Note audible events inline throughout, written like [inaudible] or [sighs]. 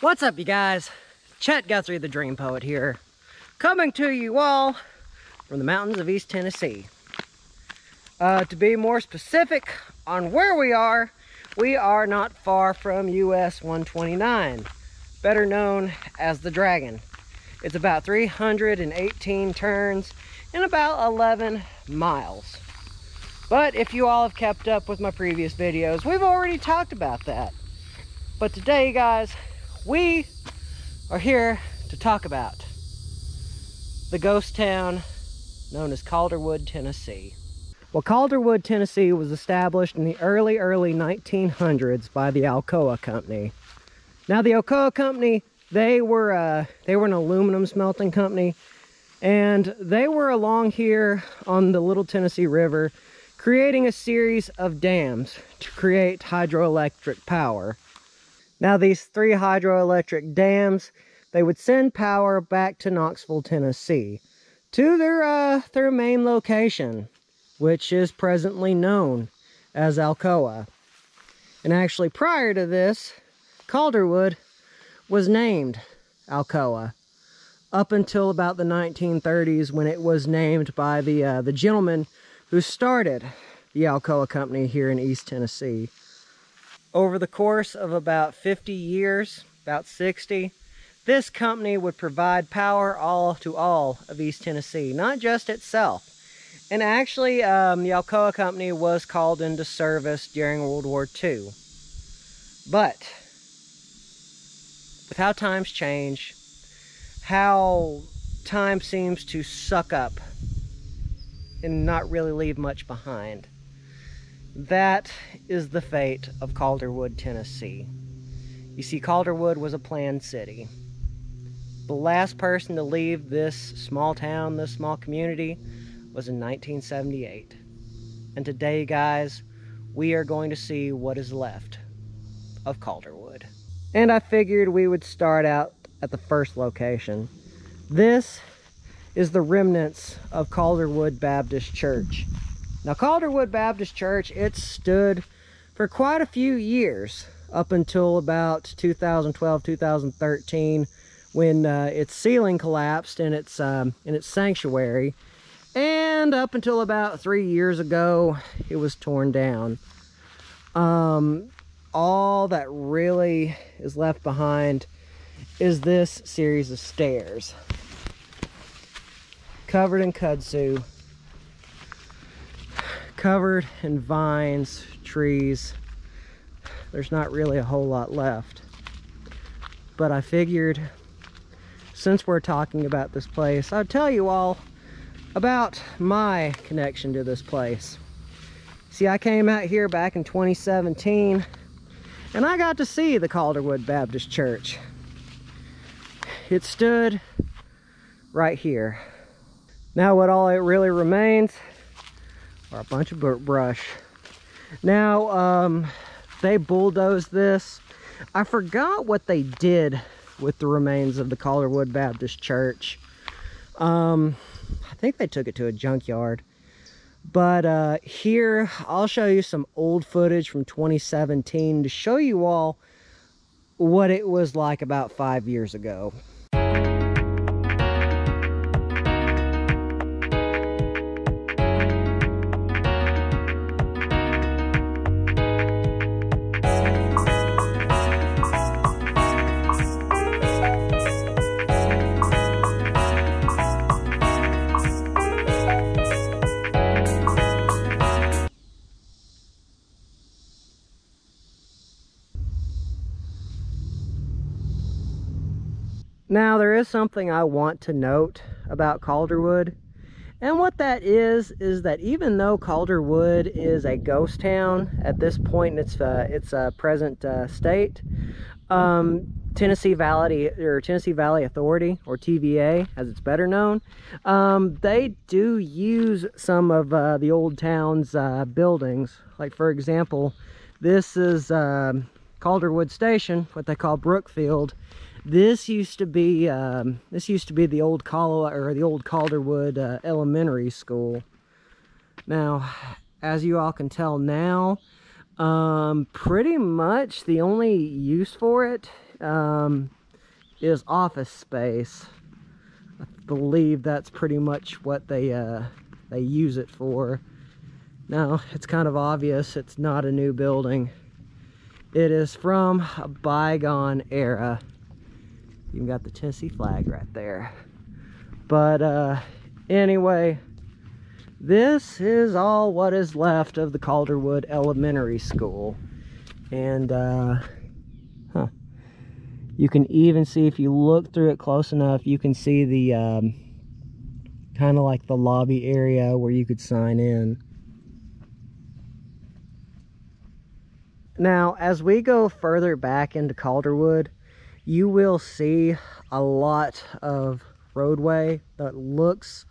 What's up, you guys? Chet Guthrie, the Dream Poet here, coming to you all from the mountains of East Tennessee. Uh, to be more specific on where we are, we are not far from US 129, better known as the Dragon. It's about 318 turns and about 11 miles. But if you all have kept up with my previous videos, we've already talked about that. But today, guys, we are here to talk about the ghost town known as Calderwood, Tennessee. Well, Calderwood, Tennessee was established in the early, early 1900s by the Alcoa Company. Now, the Alcoa Company, they were, uh, they were an aluminum smelting company, and they were along here on the Little Tennessee River creating a series of dams to create hydroelectric power. Now these three hydroelectric dams, they would send power back to Knoxville, Tennessee to their, uh, their main location, which is presently known as Alcoa. And actually prior to this, Calderwood was named Alcoa up until about the 1930s when it was named by the, uh, the gentleman who started the Alcoa Company here in East Tennessee. Over the course of about 50 years, about 60, this company would provide power all to all of East Tennessee, not just itself. And actually, um, the Alcoa Company was called into service during World War II. But, with how times change, how time seems to suck up and not really leave much behind. That is the fate of Calderwood, Tennessee. You see, Calderwood was a planned city. The last person to leave this small town, this small community, was in 1978. And today, guys, we are going to see what is left of Calderwood. And I figured we would start out at the first location. This is the remnants of Calderwood Baptist Church. Now Calderwood Baptist Church, it stood for quite a few years up until about 2012, 2013 when uh, its ceiling collapsed in its, um, in its sanctuary. And up until about three years ago, it was torn down. Um, all that really is left behind is this series of stairs covered in kudzu covered in vines, trees. There's not really a whole lot left. But I figured, since we're talking about this place, I'd tell you all about my connection to this place. See, I came out here back in 2017, and I got to see the Calderwood Baptist Church. It stood right here. Now what all it really remains or a bunch of brush. Now, um, they bulldozed this. I forgot what they did with the remains of the Calderwood Baptist Church. Um, I think they took it to a junkyard. But uh, here, I'll show you some old footage from 2017 to show you all what it was like about five years ago. Is something I want to note about Calderwood. And what that is, is that even though Calderwood is a ghost town at this point in its, uh, its uh, present uh, state, um, Tennessee Valley or Tennessee Valley Authority or TVA as it's better known um, they do use some of uh, the old town's uh, buildings like for example this is um, Calderwood Station what they call Brookfield this used to be um, this used to be the old Col or the old Calderwood uh, Elementary School. Now, as you all can tell now, um, pretty much the only use for it um, is office space. I believe that's pretty much what they uh, they use it for. Now, it's kind of obvious it's not a new building. It is from a bygone era. Even got the Tennessee flag right there. But uh, anyway, this is all what is left of the Calderwood Elementary School. And uh, you can even see if you look through it close enough, you can see the um, kind of like the lobby area where you could sign in. Now, as we go further back into Calderwood, you will see a lot of roadway that looks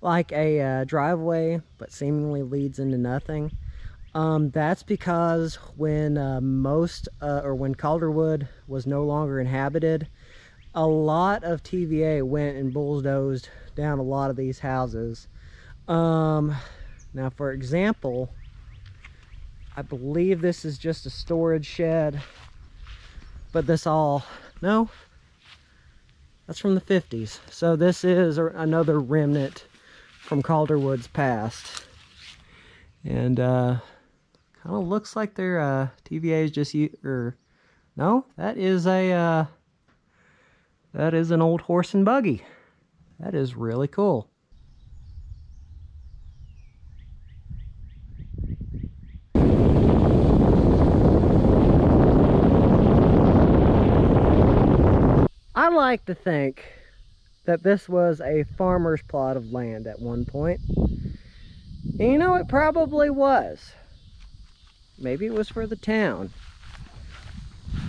like a uh, driveway but seemingly leads into nothing. Um, that's because when uh, most uh, or when Calderwood was no longer inhabited, a lot of TVA went and bulldozed down a lot of these houses. Um, now, for example, I believe this is just a storage shed, but this all, no, that's from the 50s. So this is another remnant from Calderwood's past. And uh, kind of looks like their uh, TVA is just, or no, that is a, uh, that is an old horse and buggy. That is really cool. I like to think that this was a farmer's plot of land at one point. And you know, it probably was. Maybe it was for the town.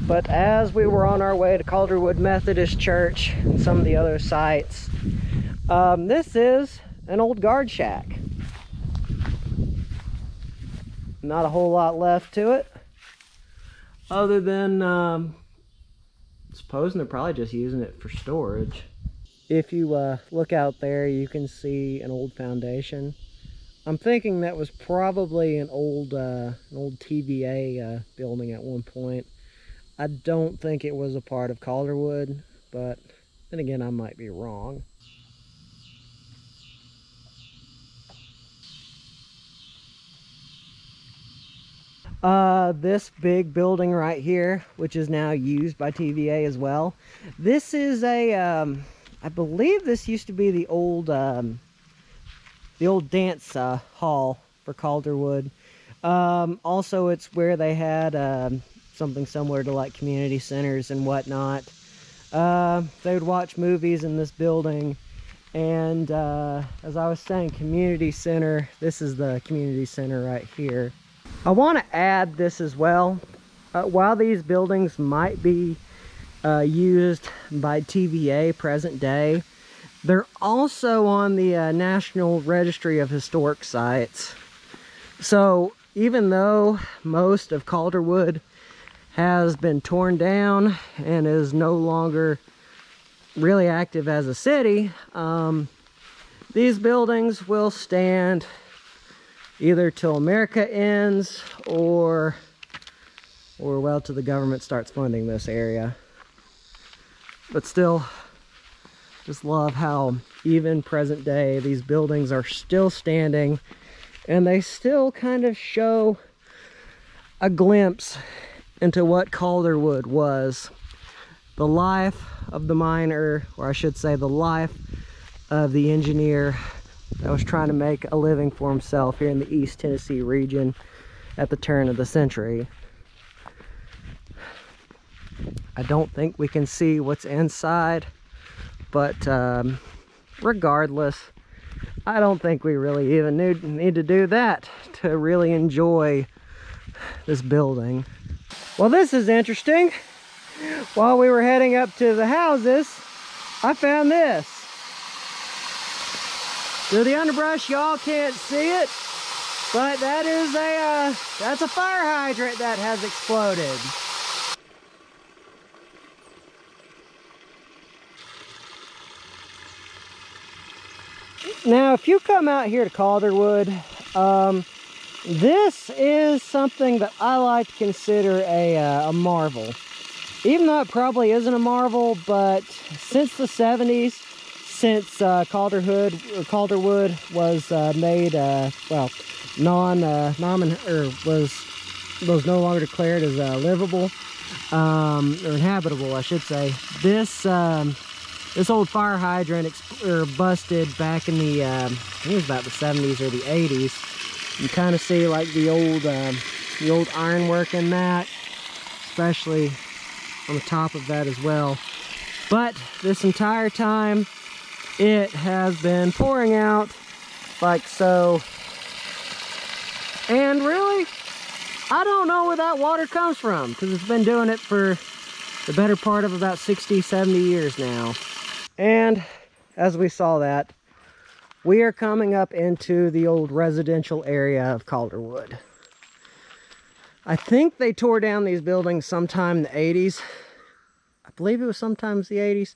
But as we were on our way to Calderwood Methodist Church and some of the other sites, um, this is an old guard shack. Not a whole lot left to it. Other than um, supposing they're probably just using it for storage. If you uh, look out there, you can see an old foundation. I'm thinking that was probably an old, uh, an old TVA uh, building at one point. I don't think it was a part of Calderwood, but then again, I might be wrong. Uh, this big building right here, which is now used by TVA as well. This is a, um, I believe this used to be the old, um, the old dance uh, hall for Calderwood. Um, also, it's where they had um, something similar to like community centers and whatnot. Uh, they would watch movies in this building. And uh, as I was saying, community center, this is the community center right here. I want to add this as well. Uh, while these buildings might be uh, used by TVA present day, they're also on the uh, National Registry of Historic Sites. So even though most of Calderwood has been torn down and is no longer really active as a city, um, these buildings will stand either till America ends or or well till the government starts funding this area. But still just love how even present day these buildings are still standing and they still kind of show a glimpse into what Calderwood was. The life of the miner or I should say the life of the engineer that was trying to make a living for himself here in the East Tennessee region at the turn of the century. I don't think we can see what's inside, but um, regardless, I don't think we really even need, need to do that to really enjoy this building. Well, this is interesting. While we were heading up to the houses, I found this. Through the underbrush, y'all can't see it, but that is a, uh, that's a fire hydrant that has exploded. Now, if you come out here to Calderwood, um, this is something that I like to consider a, uh, a marvel. even though it probably isn't a marvel, but since the 70s, since uh, Calderwood, Calderwood was uh, made, uh, well, non, uh, non or was was no longer declared as uh, livable um, or inhabitable, I should say. This um, this old fire hydrant or busted back in the um, I think it was about the 70s or the 80s. You kind of see like the old um, the old ironwork in that, especially on the top of that as well. But this entire time, it has been pouring out like so. And really, I don't know where that water comes from because it's been doing it for the better part of about 60, 70 years now. And as we saw that, we are coming up into the old residential area of Calderwood. I think they tore down these buildings sometime in the 80s. I believe it was sometimes the 80s.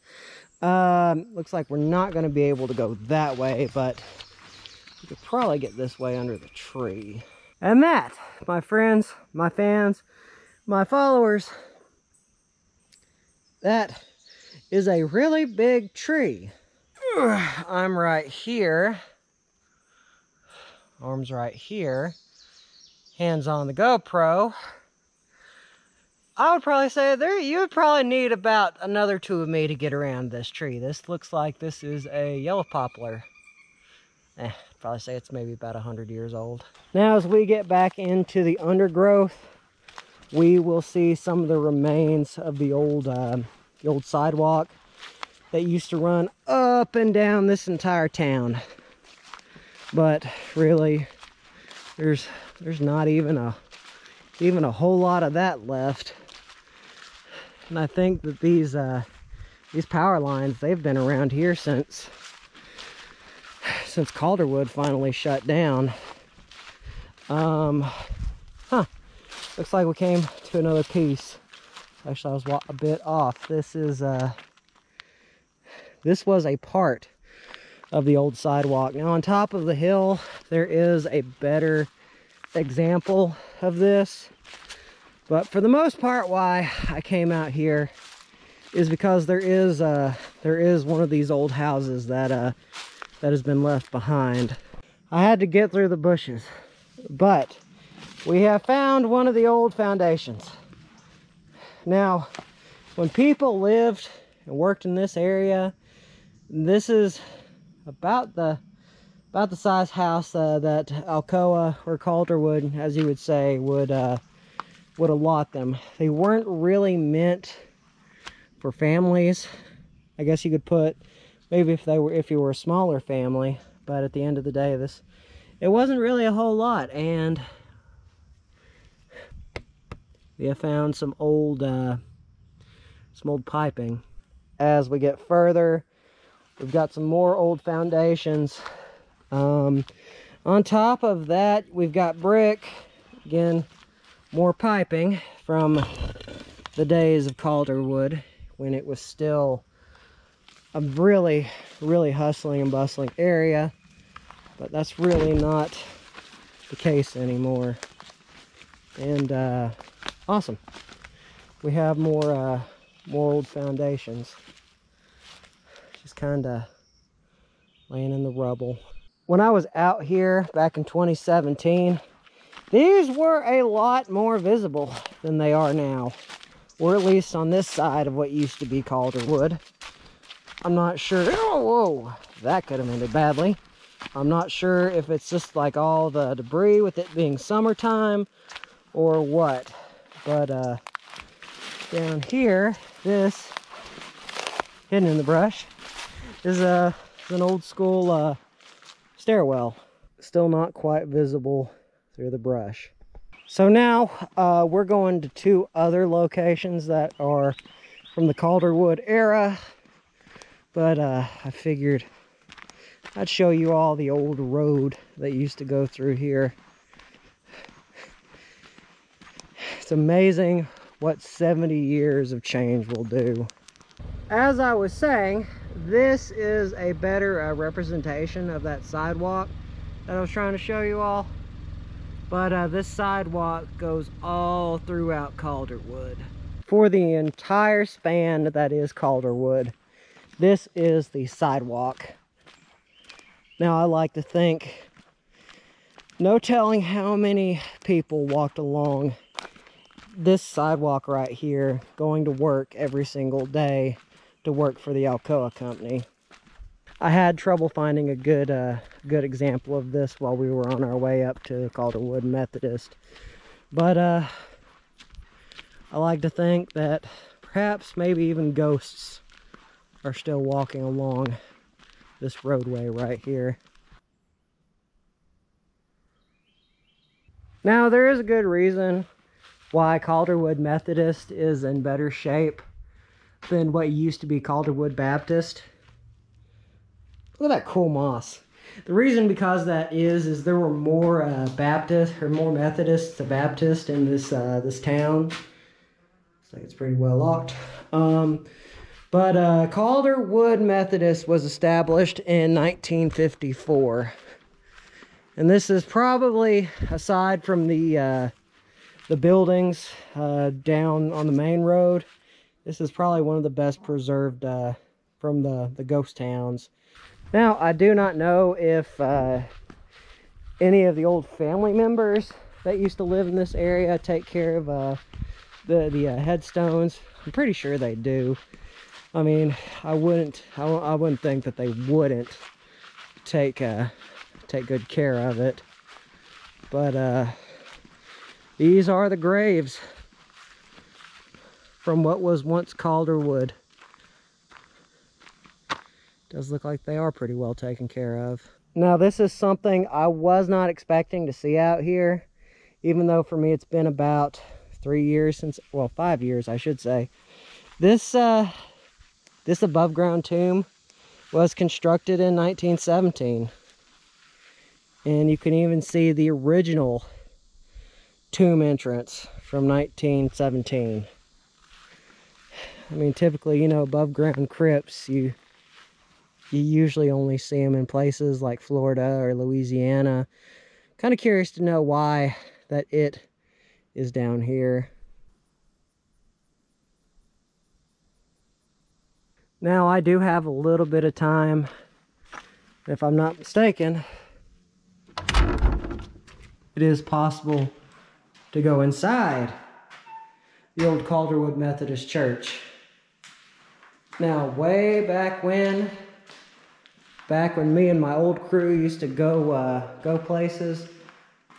Um, looks like we're not going to be able to go that way, but we could probably get this way under the tree. And that, my friends, my fans, my followers, that is a really big tree. [sighs] I'm right here. Arms right here. Hands on the GoPro. I would probably say there you would probably need about another two of me to get around this tree. This looks like this is a yellow poplar. Eh, I'd probably say it's maybe about 100 years old. Now as we get back into the undergrowth, we will see some of the remains of the old, um, the old sidewalk that used to run up and down this entire town. But really, there's there's not even a even a whole lot of that left. And I think that these uh, these power lines, they've been around here since since Calderwood finally shut down. Um, huh. Looks like we came to another piece. Actually, I was a bit off. This is, uh, this was a part of the old sidewalk. Now, on top of the hill, there is a better example of this. But for the most part, why I came out here is because there is uh, there is one of these old houses that uh, that has been left behind. I had to get through the bushes, but we have found one of the old foundations. Now, when people lived and worked in this area, this is about the about the size house uh, that Alcoa or Calderwood, as you would say, would uh, would allot them. They weren't really meant for families. I guess you could put maybe if they were if you were a smaller family but at the end of the day this it wasn't really a whole lot and we have found some old uh, some old piping as we get further we've got some more old foundations um, on top of that we've got brick again more piping from the days of Calderwood when it was still a really, really hustling and bustling area. But that's really not the case anymore. And uh, awesome. We have more, uh, more old foundations. Just kind of laying in the rubble. When I was out here back in 2017, these were a lot more visible than they are now. Or at least on this side of what used to be Calderwood. I'm not sure. Oh, whoa, that could have ended badly. I'm not sure if it's just like all the debris with it being summertime or what. But uh, down here, this, hidden in the brush, is, a, is an old school uh, stairwell. Still not quite visible through the brush. So now uh, we're going to two other locations that are from the Calderwood era but uh, I figured I'd show you all the old road that used to go through here. It's amazing what 70 years of change will do. As I was saying, this is a better uh, representation of that sidewalk that I was trying to show you all. But uh, this sidewalk goes all throughout Calderwood. for the entire span that is Calderwood. This is the sidewalk. Now I like to think, no telling how many people walked along this sidewalk right here going to work every single day to work for the Alcoa company. I had trouble finding a good uh, good example of this while we were on our way up to Calderwood Methodist. But uh, I like to think that perhaps maybe even ghosts are still walking along this roadway right here. Now there is a good reason why Calderwood Methodist is in better shape than what used to be Calderwood Baptist. Look at that cool moss. The reason because that is, is there were more uh, Baptist or more Methodists to Baptist in this uh, this town. Looks like it's pretty well locked. Um, but uh, Calderwood Methodist was established in 1954. And this is probably, aside from the uh, the buildings uh, down on the main road, this is probably one of the best preserved uh, from the, the ghost towns. Now, I do not know if uh, any of the old family members that used to live in this area take care of uh, the, the uh, headstones. I'm pretty sure they do. I mean, I wouldn't, I, I wouldn't think that they wouldn't take, uh, take good care of it. But, uh, these are the graves from what was once Calderwood. Does look like they are pretty well taken care of. Now this is something I was not expecting to see out here, even though for me it's been about three years since, well five years I should say. This, uh, this above ground tomb was constructed in 1917. And you can even see the original tomb entrance from 1917. I mean, typically, you know, above ground [laughs] crypts, you you usually only see them in places like Florida or Louisiana. Kind of curious to know why that it is down here. Now, I do have a little bit of time. If I'm not mistaken, it is possible to go inside the old Calderwood Methodist Church. Now, way back when, back when me and my old crew used to go uh, go places,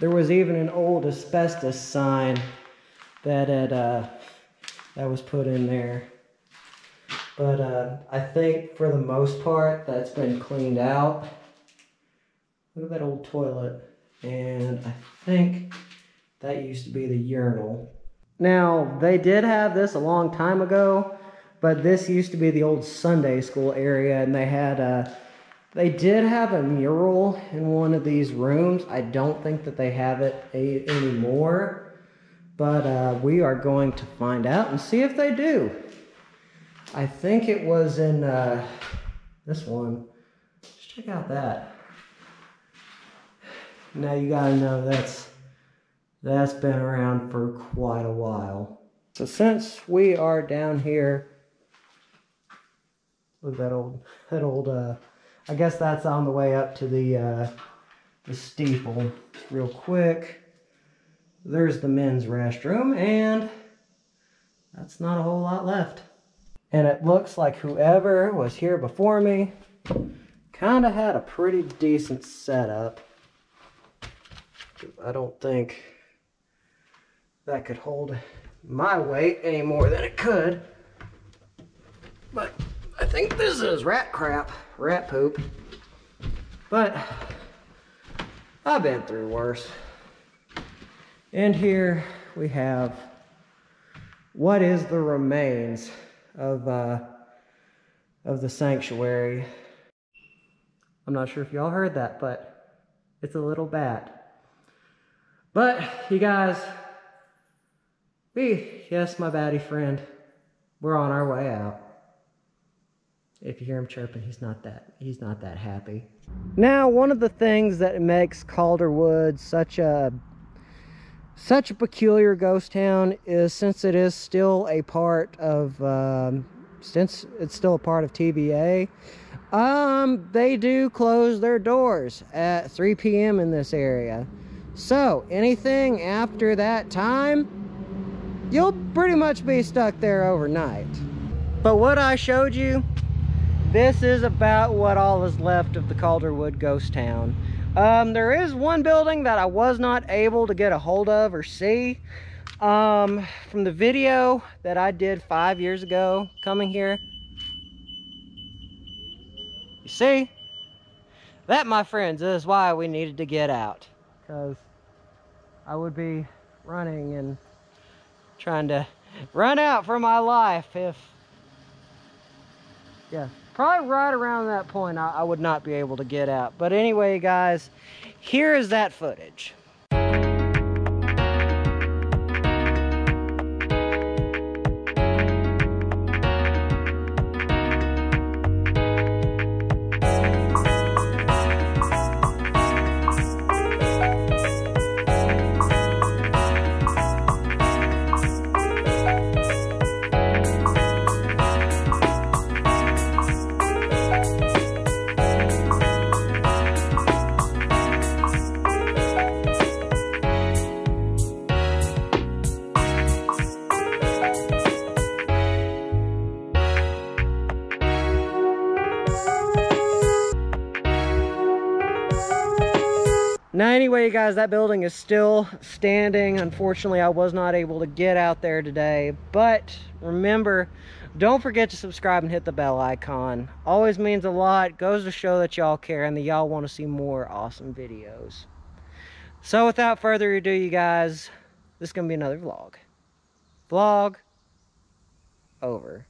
there was even an old asbestos sign that had uh, that was put in there. But uh, I think for the most part, that's been cleaned out. Look at that old toilet. And I think that used to be the urinal. Now, they did have this a long time ago, but this used to be the old Sunday school area, and they had a, they did have a mural in one of these rooms. I don't think that they have it a, anymore, but uh, we are going to find out and see if they do. I think it was in uh, this one. Just check out that. Now you gotta know that's that's been around for quite a while. So since we are down here, look at that old, that old, uh, I guess that's on the way up to the, uh, the steeple. Real quick, there's the men's restroom, and that's not a whole lot left. And it looks like whoever was here before me kind of had a pretty decent setup. I don't think that could hold my weight any more than it could. But I think this is rat crap, rat poop. But I've been through worse. And here we have what is the remains of uh, of the sanctuary. I'm not sure if y'all heard that, but it's a little bad. But you guys, we, yes, my baddie friend, we're on our way out. If you hear him chirping, he's not that he's not that happy. Now, one of the things that makes Calderwood such a such a peculiar ghost town is since it is still a part of um, since it's still a part of TVA, um they do close their doors at 3 p.m. in this area so anything after that time you'll pretty much be stuck there overnight but what I showed you this is about what all is left of the Calderwood ghost town. Um, there is one building that I was not able to get a hold of or see um, from the video that I did five years ago coming here. You see, that my friends is why we needed to get out because I would be running and trying to run out for my life if yeah probably right around that point I, I would not be able to get out. But anyway, guys, here is that footage. Now anyway, guys, that building is still standing. Unfortunately, I was not able to get out there today. But remember, don't forget to subscribe and hit the bell icon. Always means a lot. Goes to show that y'all care and that y'all want to see more awesome videos. So without further ado, you guys, this is going to be another vlog. Vlog over.